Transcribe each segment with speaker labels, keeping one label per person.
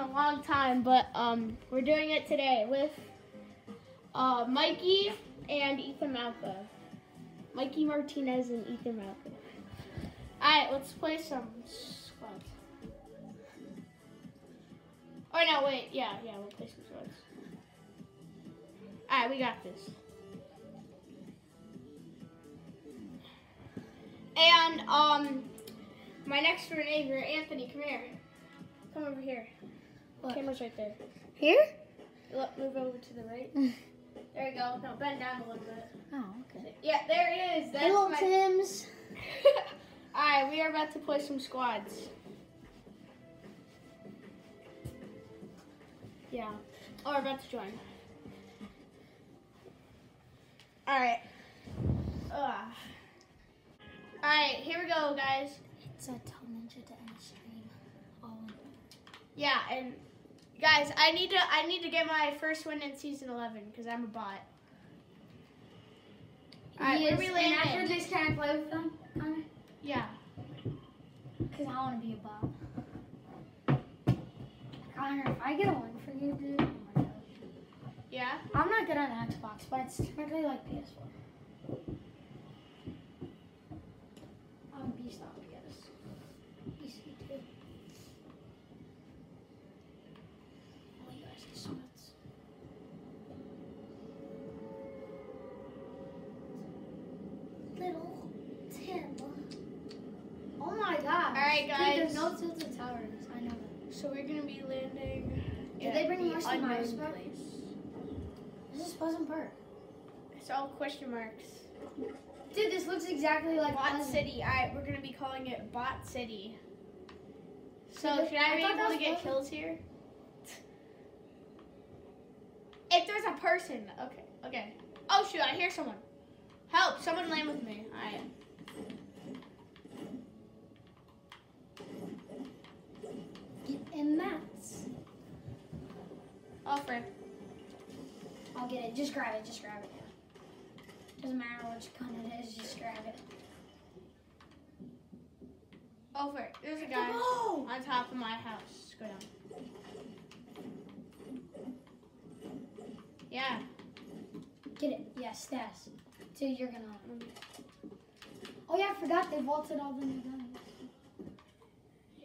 Speaker 1: a long time, but um, we're doing it today with uh, Mikey and Ethan Malka. Mikey Martinez and Ethan Malka. All right, let's play some squads. Oh no, wait, yeah, yeah, we'll play some squads. All right, we got this. And um, my next door neighbor, Anthony, come here. Come over here.
Speaker 2: What?
Speaker 1: Camera's right there.
Speaker 2: Here?
Speaker 1: Look, move over to the right. Mm. There you go. No, bend down a little bit.
Speaker 2: Oh, okay.
Speaker 1: Yeah, there he is. That's
Speaker 2: Hello,
Speaker 1: my...
Speaker 2: Tim's.
Speaker 1: All right, we are about to play some squads. Yeah. Oh, we're about to join. All right. Ugh. All right, here we go, guys.
Speaker 2: It's a tell ninja to end stream. Oh,
Speaker 1: Yeah, and guys, I need to I need to get my first win in season 11 because I'm a bot. All right, where we
Speaker 2: And after
Speaker 1: landing?
Speaker 2: this, can I play with them? Connor?
Speaker 1: Yeah.
Speaker 2: Because I want to be a bot. Connor, if I get a win for you, dude, oh.
Speaker 1: Yeah.
Speaker 2: I'm not good on Xbox, but it's technically like PS4. I'm beast on PS. PC too. Oh, you guys are sweats. Little Tim. Oh my god.
Speaker 1: All right,
Speaker 2: Dude,
Speaker 1: guys.
Speaker 2: there's no tilted towers. I know that.
Speaker 1: So we're gonna be landing.
Speaker 2: Did they bring
Speaker 1: the unknown
Speaker 2: Myers back? This is Pleasant Park.
Speaker 1: It's all question marks.
Speaker 2: Dude, this looks exactly like
Speaker 1: Bot
Speaker 2: Pleasant.
Speaker 1: City. All right, we're gonna be calling it Bot City. So
Speaker 2: Dude,
Speaker 1: should I
Speaker 2: I
Speaker 1: be able to get
Speaker 2: Pleasant.
Speaker 1: kills here? If there's a person, okay, okay. Oh shoot, I hear someone. Help! Someone land with me. All right.
Speaker 2: Get in mats.
Speaker 1: Oh frick.
Speaker 2: I'll get it. Just grab it. Just grab it. Doesn't matter which gun it is. Just grab it.
Speaker 1: Frick. There's a guy
Speaker 2: Oh!
Speaker 1: on top of my house. Go down. Yeah.
Speaker 2: Get it. Yes, yes. You're gonna. Oh yeah, I forgot they vaulted all the new guns.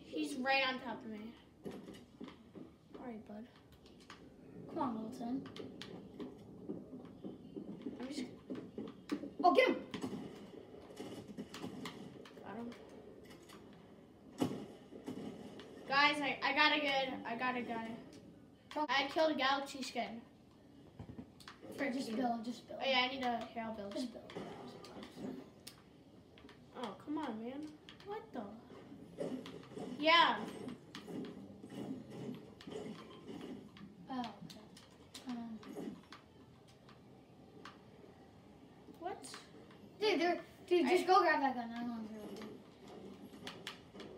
Speaker 1: He's right on top of me. Alright, bud.
Speaker 2: Come on, Wilton.
Speaker 1: I'm just
Speaker 2: Oh, get him!
Speaker 1: got him. Guys, I, I got a good I got a guy. I killed a galaxy skin.
Speaker 2: Or just build. Just build.
Speaker 1: Oh yeah, I need a here I'll build.
Speaker 2: Just build.
Speaker 1: Oh come on man. What the Yeah.
Speaker 2: Oh. okay. Um,
Speaker 1: What?
Speaker 2: dude, dude,
Speaker 1: I-
Speaker 2: just go grab that gun. I don't want to really.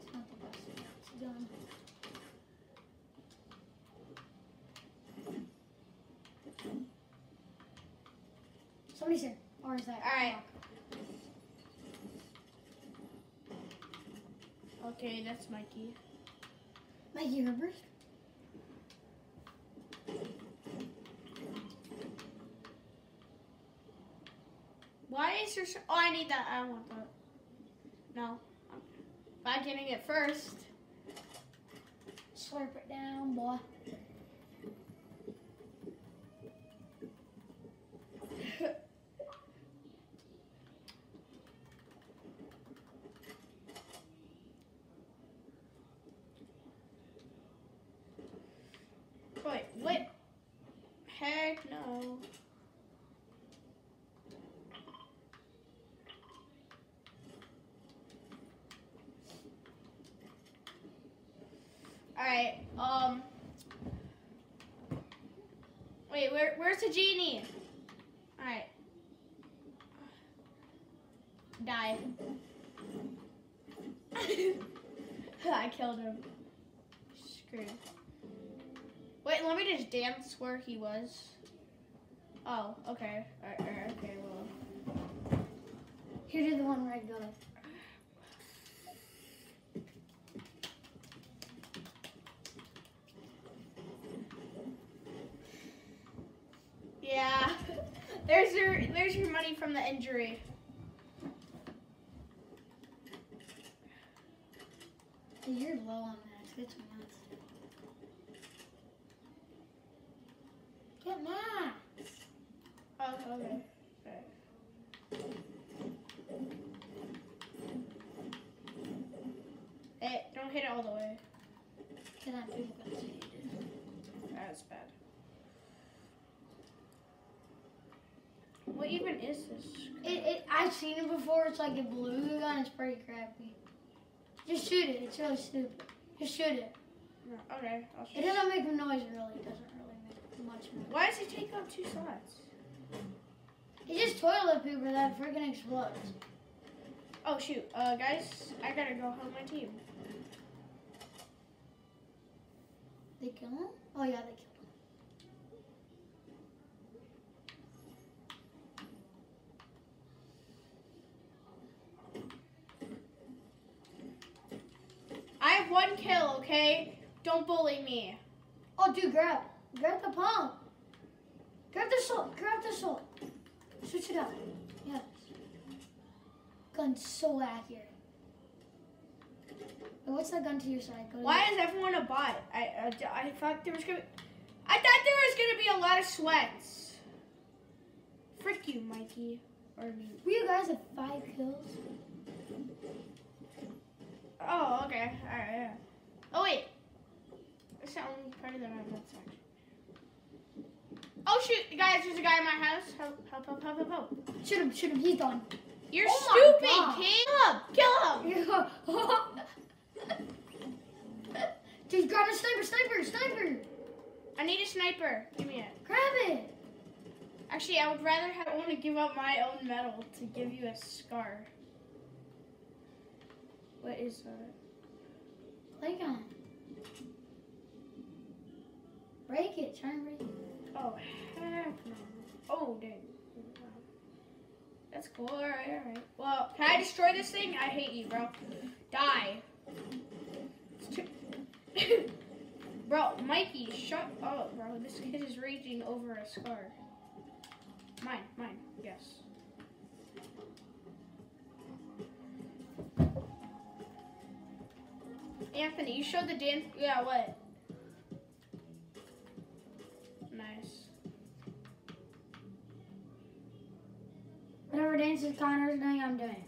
Speaker 2: It's not the best gun. Somebody's here. Or is that?
Speaker 1: Alright. Okay, that's Mikey.
Speaker 2: Mikey Herbert?
Speaker 1: Why is there so Oh I need that. I want that. No. I'm not getting it first.
Speaker 2: Slurp it down, boy.
Speaker 1: Wait, what? Heck no. Alright, um. Wait, where, where's the genie? Alright. Die. I killed him. Screw. Wait, let me just dance where he was. Oh, okay. Alright, alright, okay, well.
Speaker 2: Here to the one where I go.
Speaker 1: There's your there's your money from the injury.
Speaker 2: Dude, you're low on max. Get some max. Get max.
Speaker 1: Oh, okay. Hey, don't hit it all the way.
Speaker 2: Get that people gonna see you, dude.
Speaker 1: That's bad. What even is this?
Speaker 2: It, it, I've seen it before. It's like a blue gun. It's pretty crappy. Just shoot it. It's really stupid. Just shoot it.
Speaker 1: No, okay, I'll
Speaker 2: It doesn't make a noise, really. It doesn't really make much noise.
Speaker 1: Why does it take up two slots?
Speaker 2: It's just toilet paper that freaking explodes.
Speaker 1: Oh shoot, uh, guys, I gotta go help my team.
Speaker 2: They kill him? Oh, yeah, they kill him.
Speaker 1: One kill, okay? Don't bully me.
Speaker 2: Oh, dude, grab. Grab the pump. Grab the salt. Grab the salt. Switch it up. Yeah. Gun's so accurate. What's that gun to your side? Go
Speaker 1: Why is everyone a bot? I uh, d- I thought there was gonna. I thought there was gonna be a lot of sweats. Frick you, Mikey. Or me.
Speaker 2: We you guys have five kills.
Speaker 1: Oh, okay. Alright, yeah. Oh, wait. That's the only part of the map that's actually. Oh, shoot. Guys, there's a guy in my house. Help, help, help, help, help, help.
Speaker 2: Shoot him, shoot him. He's gone.
Speaker 1: You're
Speaker 2: Oh
Speaker 1: stupid, kid. Kill him. Kill him.
Speaker 2: Dude, grab a sniper, sniper, sniper.
Speaker 1: I need a sniper. Give me it.
Speaker 2: Grab it.
Speaker 1: Actually, I would rather have, I want to give up my own medal to give you a scar. What is that?
Speaker 2: Play gun. Break it. Try and break it.
Speaker 1: Oh, heck no. Oh, dang. That's cool. Alright, alright. Well, can I destroy this thing? I hate you, bro. Die. Bro, Mikey, shut up, bro. This kid is raging over a scar. Mine, mine, yes. Anthony, you showed the dance. Yeah, what? Nice.
Speaker 2: Whatever dances Connor's doing, I'm doing.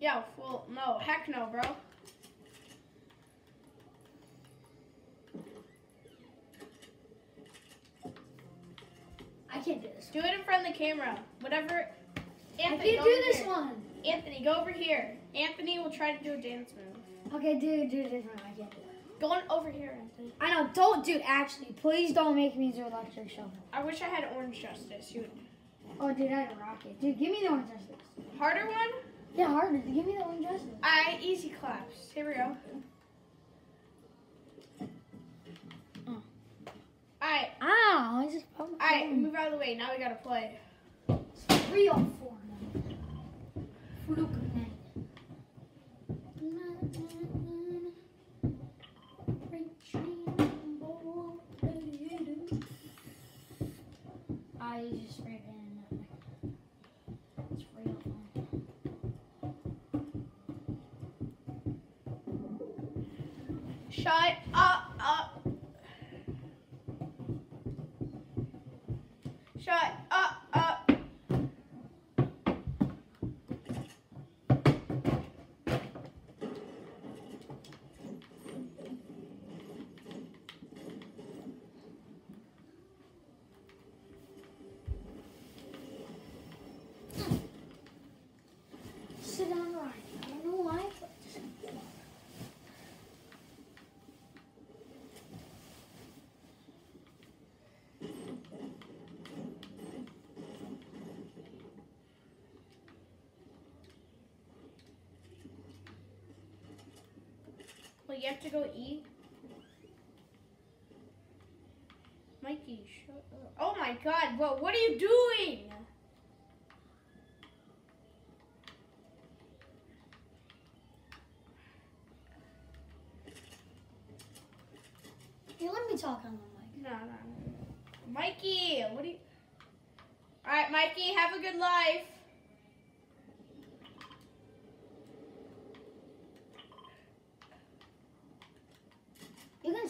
Speaker 1: Yeah, well, no, heck no, bro.
Speaker 2: I can't do this.
Speaker 1: Do it in front of the camera. Whatever.
Speaker 2: I
Speaker 1: Anthony,
Speaker 2: can't
Speaker 1: go
Speaker 2: do this
Speaker 1: here.
Speaker 2: one.
Speaker 1: Anthony, go over here. Anthony will try to do a dance move.
Speaker 2: Okay, dude, do this one. I can't do it.
Speaker 1: Go on over here, Anthony.
Speaker 2: I know. Don't, dude. Actually, please don't make me do electric shovel.
Speaker 1: I wish I had orange justice. You
Speaker 2: Oh, dude, I had a rocket. Dude, give me the orange justice.
Speaker 1: harder one?
Speaker 2: Yeah, harder. Give me the orange justice.
Speaker 1: I easy claps. Here we go. Mm.
Speaker 2: Oh.
Speaker 1: Alright,
Speaker 2: Ow! I just
Speaker 1: alright, move out of the way. Now we gotta play.
Speaker 2: Three on four now. Fluke. I just read in.
Speaker 1: Shut up, up.
Speaker 2: Sit down right. I don't know why, but just
Speaker 1: Well, you have to go eat. Mikey, shut up. Oh my god, bro, what are you doing?
Speaker 2: Hey, let me talk on the mic.
Speaker 1: No, no, no. Mikey, what do you? All right, Mikey, have a good life.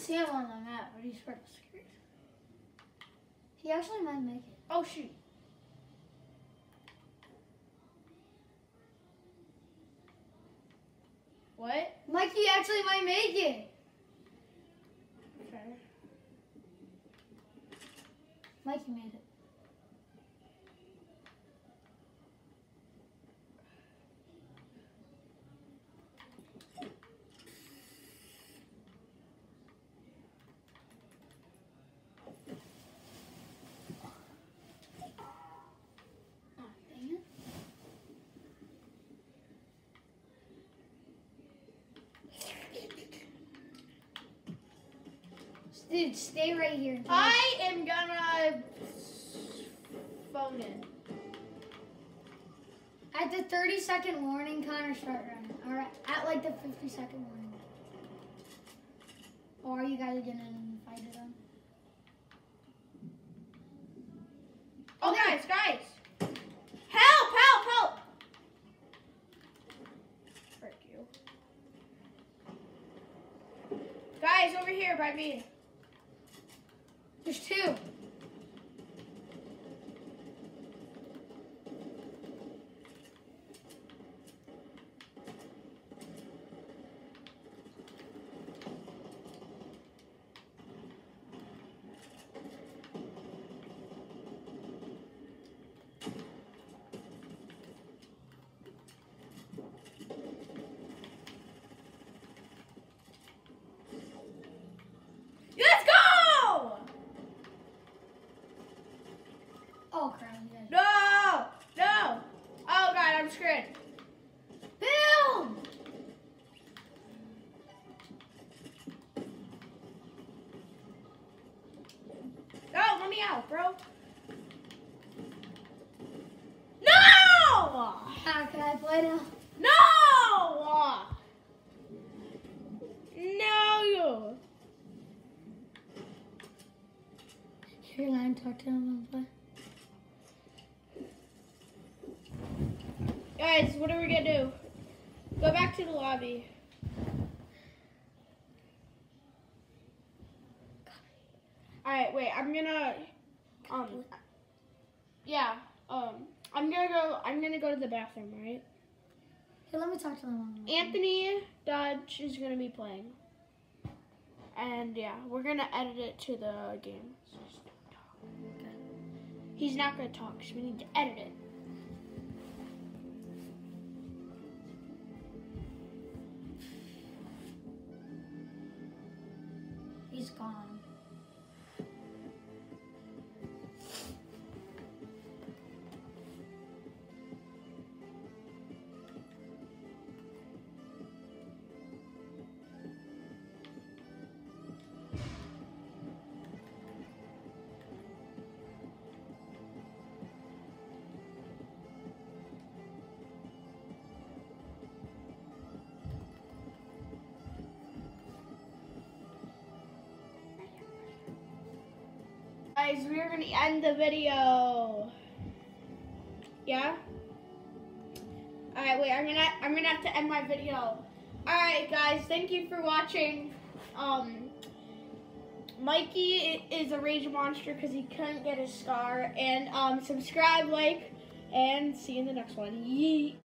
Speaker 2: See him on the map, but he's of scared. He actually might make it.
Speaker 1: Oh shoot. What?
Speaker 2: Mikey actually might make it.
Speaker 1: Okay.
Speaker 2: Mikey made it. Oh, dang it. Dude, stay right here. until
Speaker 1: I am gonna phone in.
Speaker 2: At the 30 second warning, Connor start running. All right, at like the 50 second warning. Or are you guys gonna fight it on?
Speaker 1: Oh guys, guys! Help! Help! Help! Frick you. Guys, over here by me.
Speaker 2: There's two.
Speaker 1: Let's go!
Speaker 2: Oh crap, you guys.
Speaker 1: No! No! Oh god, I'm screwed.
Speaker 2: Bill!
Speaker 1: No, let me out, bro. No!
Speaker 2: How can I play now?
Speaker 1: No! No!
Speaker 2: Here, let him talk to him and play.
Speaker 1: Guys, what are we gonna do? Go back to the lobby. Alright, wait, I'm gonna um yeah, um I'm gonna go I'm gonna go to the bathroom, right?
Speaker 2: Here, let me talk to them.
Speaker 1: Anthony Dodge is gonna be playing. And yeah, we're gonna edit it to the game. So just don't talk, okay? He's not gonna talk, so we need to edit it.
Speaker 2: He's gone.
Speaker 1: Guys, we're gonna end the video. Yeah? Alright, wait, I'm gonna I'm gonna have to end my video. Alright guys, thank you for watching. Um Mikey is a rage monster because he couldn't get his scar. And um subscribe, like, and see you in the next one. Yeet.